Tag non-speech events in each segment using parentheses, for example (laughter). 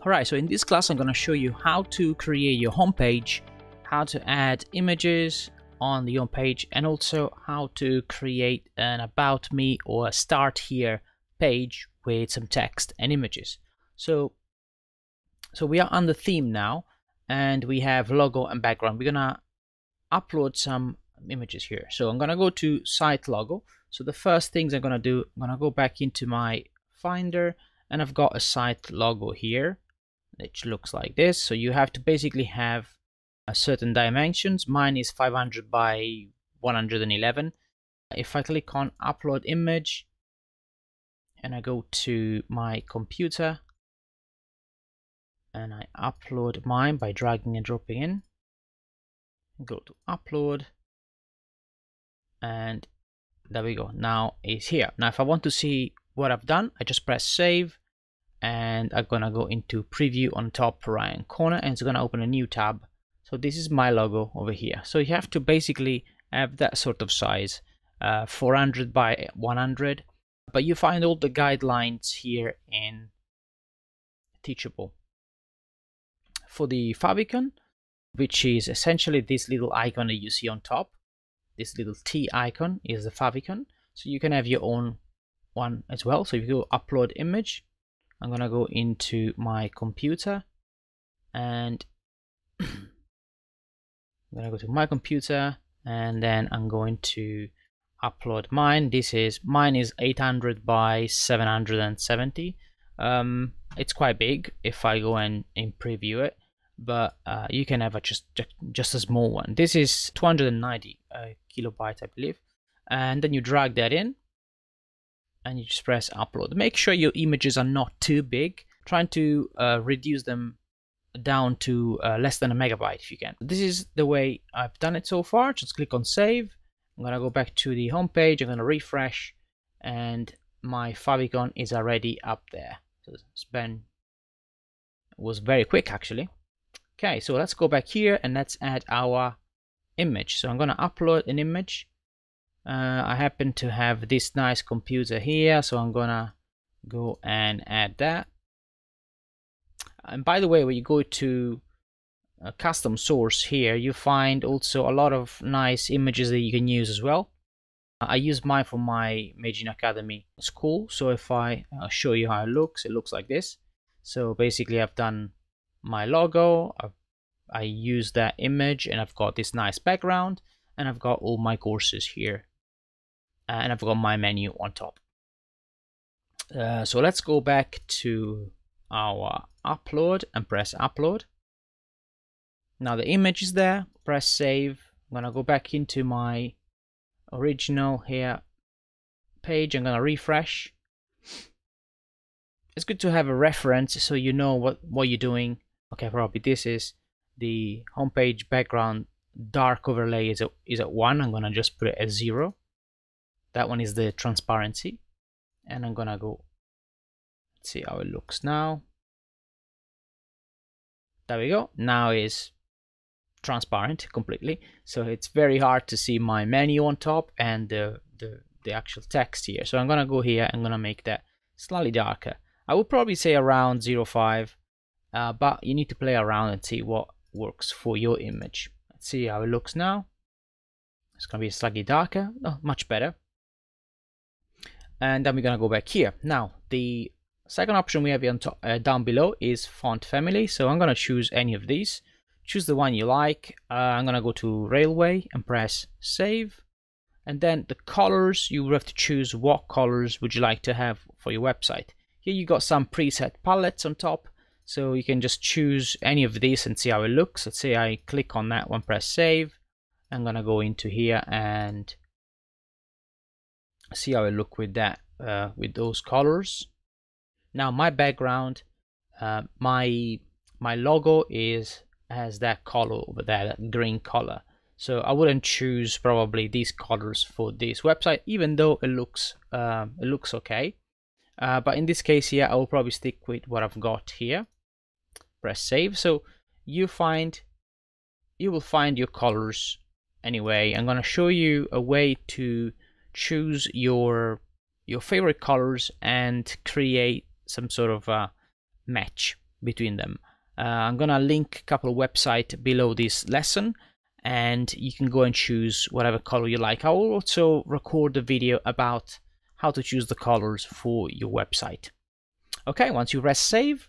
Alright, so in this class I'm going to show you how to create your homepage, how to add images on the homepage and also how to create an about me or start here page with some text and images. So so we are on the theme now and we have logo and background. We're going to upload some images here. So I'm going to go to site logo. So the first things I'm going to do, I'm going to go back into my finder and I've got a site logo here which looks like this. So you have to basically have a certain dimensions. Mine is 500 by 111 if I click on upload image and I go to my computer and I upload mine by dragging and dropping in go to upload and there we go. Now it's here. Now if I want to see what I've done I just press save and I'm gonna go into preview on top right corner and it's gonna open a new tab. So this is my logo over here. So you have to basically have that sort of size uh, 400 by 100 but you find all the guidelines here in teachable. For the favicon which is essentially this little icon that you see on top this little T icon is the favicon so you can have your own one as well. So if you go upload image I'm gonna go into my computer and (clears throat) I'm gonna go to my computer and then I'm going to upload mine. This is mine is 800 by 770 um, it's quite big if I go and, and preview it but uh, you can have a just just a small one. This is 290 uh, kilobyte I believe and then you drag that in and you just press upload. Make sure your images are not too big. Trying to uh, reduce them down to uh, less than a megabyte if you can. This is the way I've done it so far. Just click on save. I'm gonna go back to the home page. I'm gonna refresh, and my favicon is already up there. So it's been was very quick actually. Okay, so let's go back here and let's add our image. So I'm gonna upload an image uh, I happen to have this nice computer here so I'm gonna go and add that. And by the way when you go to a custom source here you find also a lot of nice images that you can use as well. I use mine for my Meijin Academy school so if I I'll show you how it looks. It looks like this. So basically I've done my logo I've, I use that image and I've got this nice background and I've got all my courses here and I've got my menu on top. Uh, so let's go back to our upload and press upload. Now the image is there, press save. I'm gonna go back into my original here page. I'm gonna refresh. It's good to have a reference so you know what, what you're doing. Okay, probably this is the homepage background dark overlay is at, is at 1. I'm gonna just put it at 0 that one is the transparency. And I'm gonna go see how it looks now. There we go. Now is transparent completely. So it's very hard to see my menu on top and the, the the actual text here. So I'm gonna go here I'm gonna make that slightly darker. I would probably say around 0.5 uh, but you need to play around and see what works for your image. Let's see how it looks now. It's gonna be slightly darker. Oh, much better and then we're gonna go back here. Now the second option we have on top, uh, down below is font family. So I'm gonna choose any of these. Choose the one you like. Uh, I'm gonna go to Raleway and press save. And then the colors you have to choose what colors would you like to have for your website. Here you got some preset palettes on top. So you can just choose any of these and see how it looks. Let's say I click on that one press save. I'm gonna go into here and see how I look with that uh, with those colors. Now my background uh, my my logo is has that color over there that green color. So I wouldn't choose probably these colors for this website even though it looks um, it looks okay. Uh, but in this case here I will probably stick with what I've got here. Press save. So you find you will find your colors anyway. I'm gonna show you a way to choose your your favorite colors and create some sort of a match between them. Uh, I'm gonna link a couple of websites below this lesson and you can go and choose whatever color you like. I will also record a video about how to choose the colors for your website. Okay, once you press save,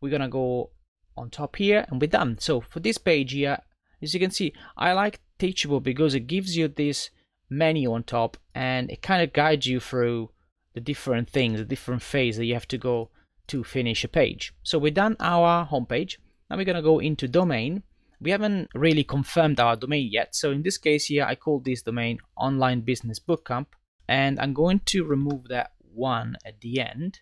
we're gonna go on top here and we're done. So for this page here, as you can see, I like Teachable because it gives you this menu on top and it kind of guides you through the different things, the different phase that you have to go to finish a page. So we've done our homepage. Now we're gonna go into domain. We haven't really confirmed our domain yet. So in this case here, I call this domain online business bootcamp and I'm going to remove that one at the end.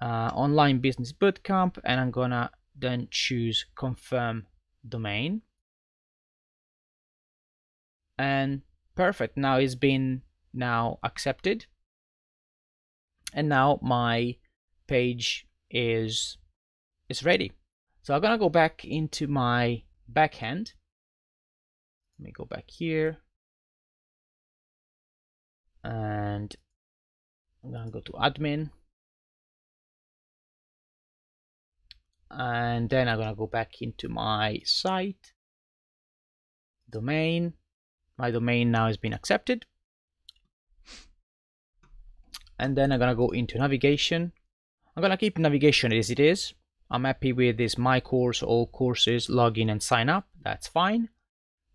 Uh, online business bootcamp and I'm gonna then choose confirm domain and perfect. Now it's been now accepted. And now my page is is ready. So I'm gonna go back into my backend let me go back here. And I'm gonna go to admin. And then I'm gonna go back into my site domain my domain now has been accepted. And then I'm gonna go into navigation. I'm gonna keep navigation as it is. I'm happy with this my course all courses login and sign up. That's fine.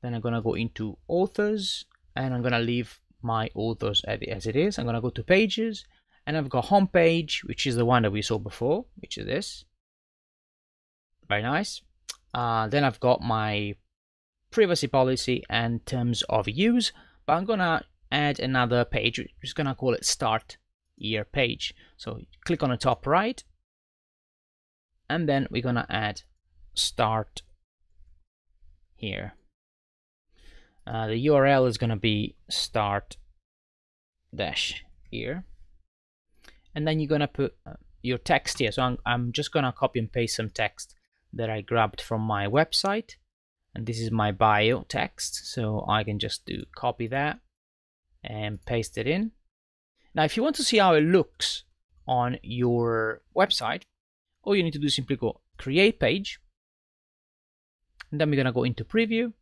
Then I'm gonna go into authors and I'm gonna leave my authors as it is. I'm gonna go to pages and I've got home page which is the one that we saw before which is this. Very nice. Uh, then I've got my privacy policy and terms of use but I'm gonna add another page we're just gonna call it start year page. So click on the top right and then we're gonna add start here. Uh, the URL is gonna be start dash here and then you're gonna put uh, your text here. So I'm, I'm just gonna copy and paste some text that I grabbed from my website and this is my bio text so I can just do copy that and paste it in. Now if you want to see how it looks on your website all you need to do is simply go create page. And then we're going to go into preview.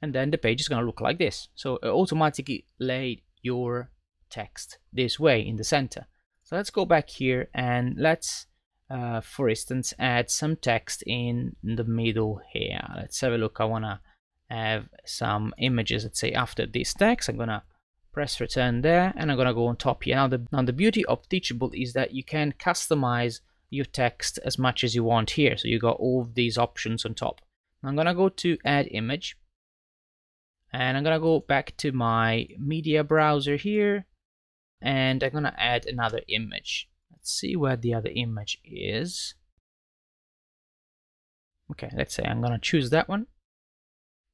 And then the page is going to look like this. So it automatically laid your text this way in the center. So let's go back here and let's uh, for instance, add some text in the middle here. Let's have a look. I want to have some images, let's say, after this text. I'm going to press return there, and I'm going to go on top here. Now the, now, the beauty of Teachable is that you can customize your text as much as you want here. So you got all these options on top. I'm going to go to add image, and I'm going to go back to my media browser here, and I'm going to add another image. Let's see where the other image is. Okay, let's say I'm gonna choose that one.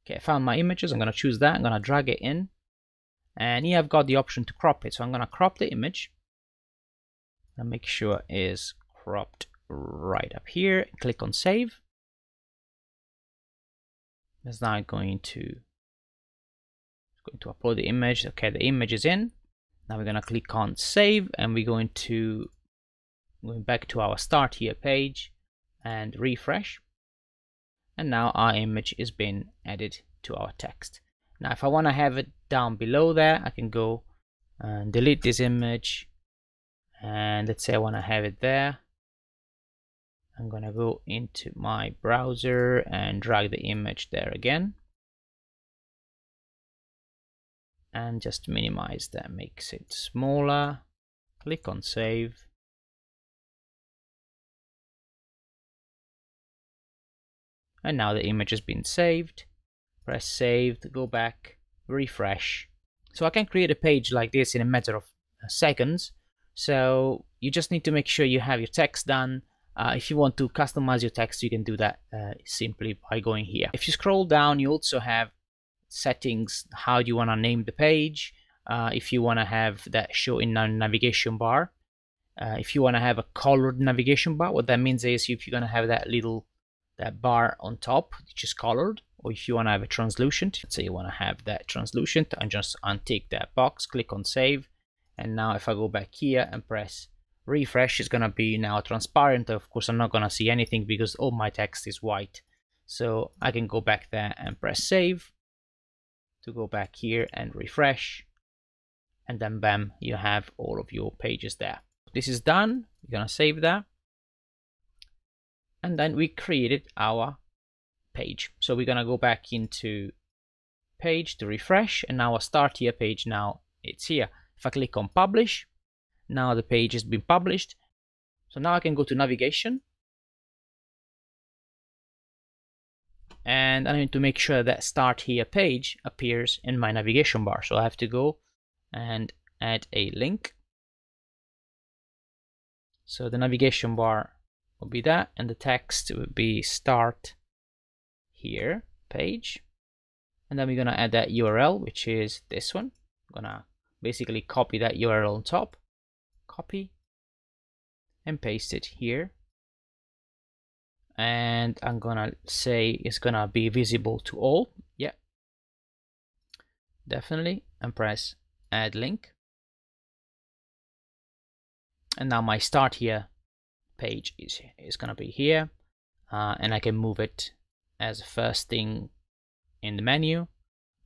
Okay, I found my images, I'm gonna choose that, I'm gonna drag it in. And here I've got the option to crop it, so I'm gonna crop the image. And make sure it is cropped right up here. Click on save. It's now going to it's going to upload the image. Okay, the image is in. Now we're gonna click on save and we're going to going back to our start here page and refresh. And now our image is being added to our text. Now if I want to have it down below there I can go and delete this image. And let's say I want to have it there. I'm gonna go into my browser and drag the image there again. And just minimize that makes it smaller. Click on save and now the image has been saved. Press save go back refresh. So I can create a page like this in a matter of uh, seconds. So you just need to make sure you have your text done. Uh, if you want to customize your text you can do that uh, simply by going here. If you scroll down you also have settings how do you want to name the page. Uh, if you want to have that show in a navigation bar. Uh, if you want to have a colored navigation bar what that means is if you're going to have that little that bar on top which is colored or if you want to have a translucent let's say you want to have that translucent and just untick that box click on save and now if I go back here and press refresh it's gonna be now transparent. Of course I'm not gonna see anything because all my text is white. So I can go back there and press save to go back here and refresh and then bam you have all of your pages there. This is done. You're gonna save that and then we created our page. So we're gonna go back into page to refresh and now our start here page now it's here. If I click on publish now the page has been published. So now I can go to navigation. And I need to make sure that start here page appears in my navigation bar. So I have to go and add a link. So the navigation bar will be that and the text would be start here page. And then we're gonna add that URL which is this one. I'm gonna basically copy that URL on top copy and paste it here. And I'm gonna say it's gonna be visible to all. Yeah. Definitely and press add link. And now my start here page is is gonna be here uh, and I can move it as the first thing in the menu.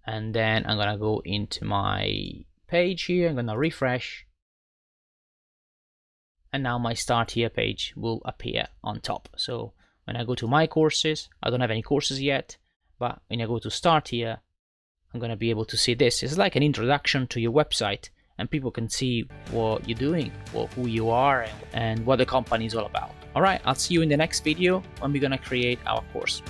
And then I'm gonna go into my page here. I'm gonna refresh. And now my start here page will appear on top. So when I go to my courses, I don't have any courses yet, but when I go to start here, I'm going to be able to see this. It's like an introduction to your website and people can see what you're doing, what, who you are, and, and what the company is all about. Alright, I'll see you in the next video when we're to create our course.